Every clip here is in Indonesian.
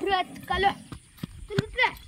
ब्रत कलो ब्रत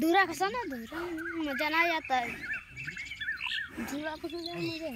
दूरा कसा ना दूरा मजा नाही आता दूरा कसं जाईल मजा